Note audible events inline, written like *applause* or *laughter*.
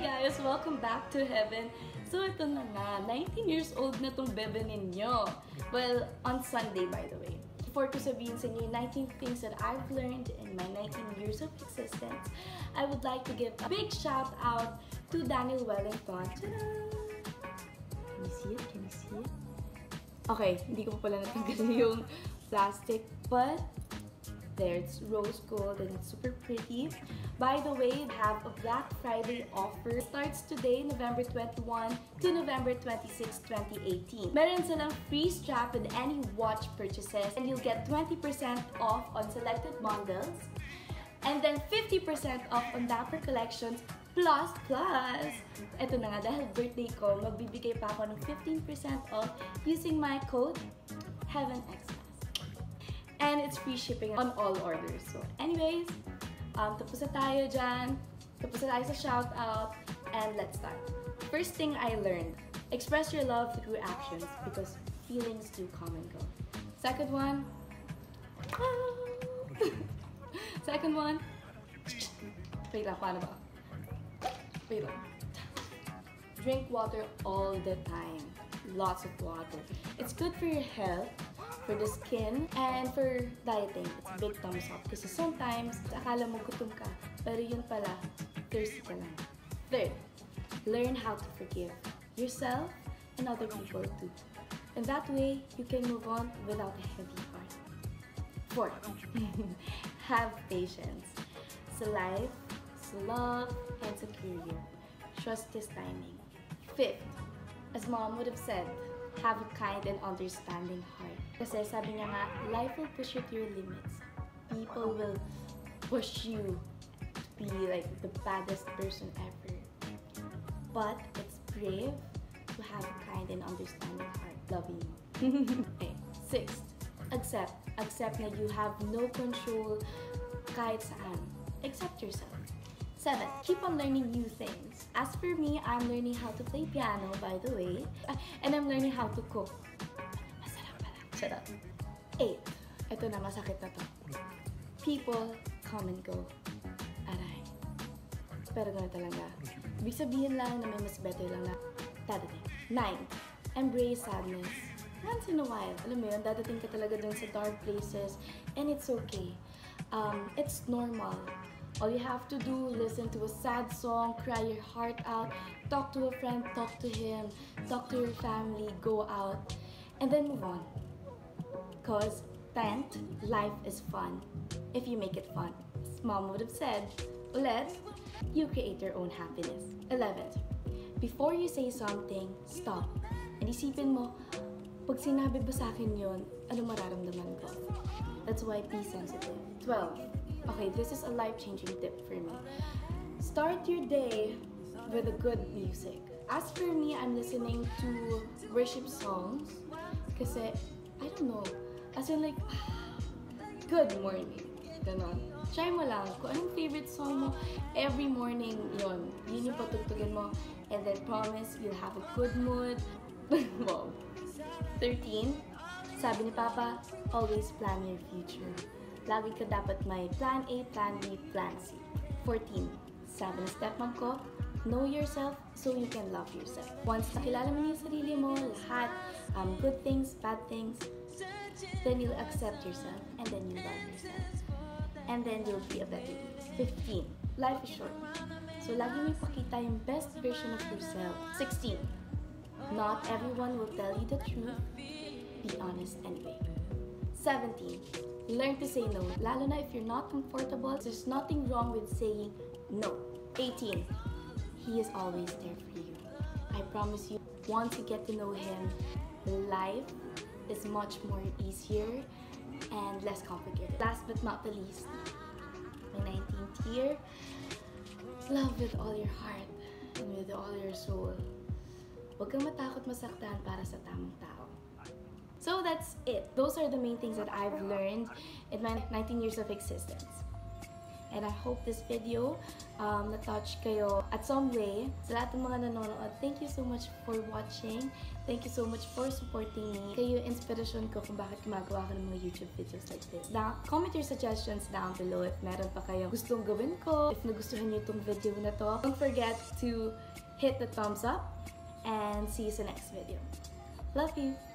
guys! Welcome back to Heaven. So ito na nga, 19 years old na tong bebe ninyo. Well, on Sunday by the way. Before ko sabihin sa inyo yung 19 things that I've learned in my 19 years of existence, I would like to give a big shout out to Daniel Wellington. Tada! Can you see it? Can you see it? Okay, hindi ko pa pala natanggal *laughs* yung plastic, but there. It's rose gold and it's super pretty. By the way, we have a Black Friday offer. It starts today, November 21 to November 26, 2018. Meron silang free strap with any watch purchases and you'll get 20% off on selected bundles and then 50% off on Dapper collections plus plus eto na nga dahil birthday ko magbibigay pa ako ng 15% off using my code HEAVENXMAS and it's free shipping on all orders so anyways um, tapos na tayo dyan tapos na tayo sa shoutout and let's start first thing I learned express your love through actions because feelings do come and go second one *laughs* Second one, *laughs* wait lang, paano ba? Wait lang. Drink water all the time. Lots of water. It's good for your health, for the skin, and for dieting. It's a big thumbs up. Kasi sometimes, akala mo gutom ka, pero yun pala, thirsty ka lang. Third, learn how to forgive yourself and other people too. And that way, you can move on without a heavy heart. Fourth, *laughs* have patience. Sa life, sa love, and sa career. Trust His timing. Fifth, as mom would have said, have a kind and understanding heart. Kasi sabi niya nga, life will push you to your limits. People will push you to be like the baddest person ever. But it's brave to have a kind and understanding heart. Love you. *laughs* okay. Sixth, accept. Accept that you have no control kahit saan. Accept yourself. Seven, keep on learning new things. As for me, I'm learning how to play piano, by the way. Uh, and I'm learning how to cook. Masarap pala. Up. Eight, ito na, masakit na to. People come and go. Aray. Pero gano'n talaga. Ibig sabihin lang na may mas better lang na dadating. Nine, embrace sadness. Once in a while, alam mo yun, dadating ka talaga dun sa dark places and it's okay. Um, it's normal. All you have to do, listen to a sad song, cry your heart out, talk to a friend, talk to him, talk to your family, go out, and then move on. Cause, tent, life is fun. If you make it fun. As mom would have said, ulit, you create your own happiness. 11th, before you say something, stop. And isipin mo, pag sinabi ba sa akin yun, ano mararamdaman ko? That's why be sensitive. 12. Okay, this is a life-changing tip for me. Start your day with a good music. As for me, I'm listening to worship songs kasi, I don't know, as in like, *sighs* good morning. Ganon. Try mo lang kung anong favorite song mo, every morning yon Yun yung patugtugin mo. And then promise, you'll have a good mood. *laughs* wow. 13. Sabi ni Papa, always plan your future. Lagi ka dapat may plan A, plan B, plan C. 14. Sabi ni stepmom ko, know yourself so you can love yourself. Once nakilala mo yung sarili mo, lahat, um, good things, bad things, then you'll accept yourself and then you love yourself. And then you'll be a better you. 15. Life is short. So lagi mo ipakita yung best version of yourself. 16. Not everyone will tell you the truth. Be honest anyway. 17. Learn to say no. Lalo na if you're not comfortable, there's nothing wrong with saying no. 18. He is always there for you. I promise you, once you get to know him, life is much more easier and less complicated. Last but not the least, my 19th year, love with all your heart and with all your soul. Huwag kang matakot masaktan para sa tamang tao. So that's it. Those are the main things that I've learned in my 19 years of existence. And I hope this video um, na-touch kayo at some way. Sa lahat ng mga nanonood, thank you so much for watching. Thank you so much for supporting me. Kayo inspiration ko kung bakit gumagawa ko ng mga YouTube videos like this. Now, comment your suggestions down below if meron pa kayo gustong gawin ko. If nagustuhan niyo itong video na to, don't forget to hit the thumbs up and see you sa next video. Love you!